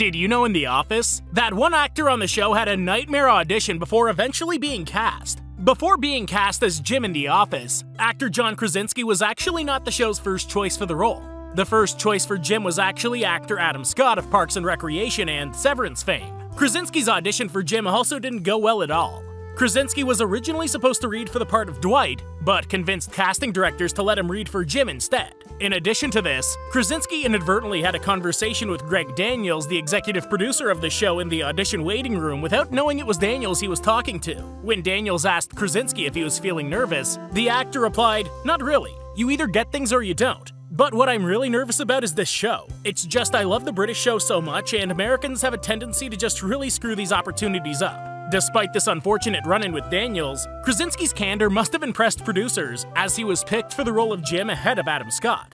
Did you know in The Office that one actor on the show had a nightmare audition before eventually being cast? Before being cast as Jim in The Office, actor John Krasinski was actually not the show's first choice for the role. The first choice for Jim was actually actor Adam Scott of Parks and Recreation and Severance fame. Krasinski's audition for Jim also didn't go well at all. Krasinski was originally supposed to read for the part of Dwight, but convinced casting directors to let him read for Jim instead. In addition to this, Krasinski inadvertently had a conversation with Greg Daniels, the executive producer of the show, in the audition waiting room without knowing it was Daniels he was talking to. When Daniels asked Krasinski if he was feeling nervous, the actor replied, Not really. You either get things or you don't. But what I'm really nervous about is this show. It's just I love the British show so much, and Americans have a tendency to just really screw these opportunities up. Despite this unfortunate run in with Daniels, Krasinski's candor must have impressed producers, as he was picked for the role of Jim ahead of Adam Scott.